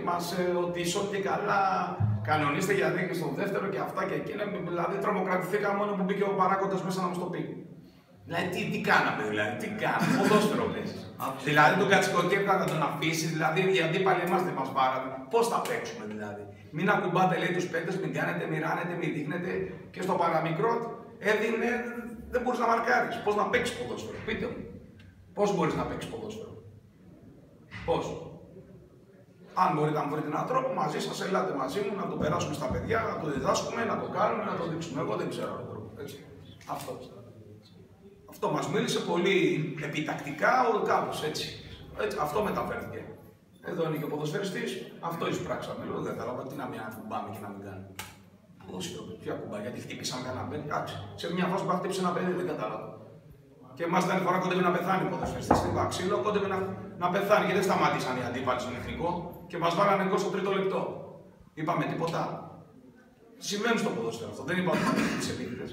και μα ε, ότι και καλά κανονίστε γιατί και στο δεύτερο και αυτά και εκείνα. Δηλαδή τρομοκρατηθήκαμε μόνο που μπήκε ο παράγοντας μέσα να μα το πει. Δηλαδή, τι, τι κάναμε, δηλαδή, τι κάναμε, ποδόσφαιρο παίζεις. δηλαδή, τον Κατσικοκέπτα να τον αφήσεις, δηλαδή, οι αντίπαλοι μα δεν μας πάρανε. Πώς θα παίξουμε, δηλαδή. Μην ακουμπάτε, λέει, τους παίκτε, μην κάνετε, μην ράνετε, μην δείχνετε. Και στο παραμικρό έδινε, δεν μπορείς να μαρκάρεις. Πώς να παίξεις ποδόσφαιρο, πείτε μου. Πώς μπορείς να παίξεις ποδόσφαιρο. Πώς. Αν μπορείτε να βρείτε έναν τρόπο μαζί σας, ελάτε μαζί μου να το περάσουμε στα παιδιά, να το διδάσκουμε, να το κάνουμε, να το δείξουμε. Εγώ δεν ξέρω τον τρόπο. Έτσι. Αυτό. Αυτό μας μίλησε πολύ επιτακτικά, κάπως έτσι. έτσι. Αυτό μεταφέρθηκε. Εδώ είναι και ο ποδοσφαιριστής, αυτό εισπράξαμε. Λέω, δεν καταλάβα τι να μην ακουμπάμε και να μην κάνουμε. Ποδόσφαιρο, ποια κουμπά, γιατί χτύπησαν κανένα παιδί. Εντάξει, σε μια φάση που χτύπησε ένα παιδί, δεν κατάλαβα. Και εμάς την φορά κόντευε να πεθάνει ο ποδοσφαιριστής. Στην ξύλο κόντευε να, να πεθάνει και δεν σταμάτησαν οι αντίπαλοι στον εθνικό και μας βάλανε γκολ στο τρίτο λεπτό. Είπαμε τίποτα. Συμβαίνει στο ποδόσφαιρο αυτό. Δεν είπαμε τι επίτηδε.